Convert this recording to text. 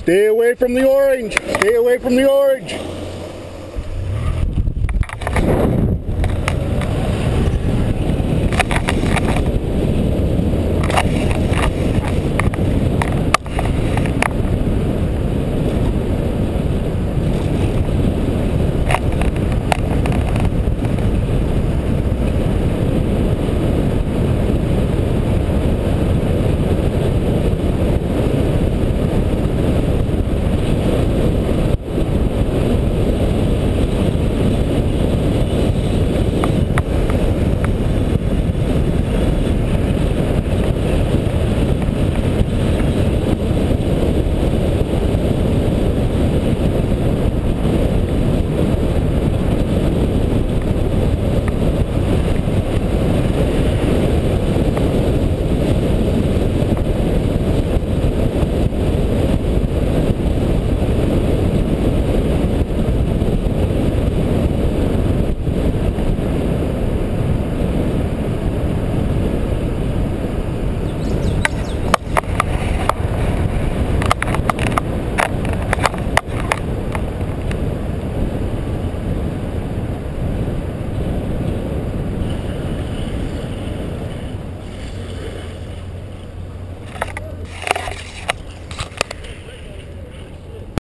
Stay away from the orange. Stay away from the orange.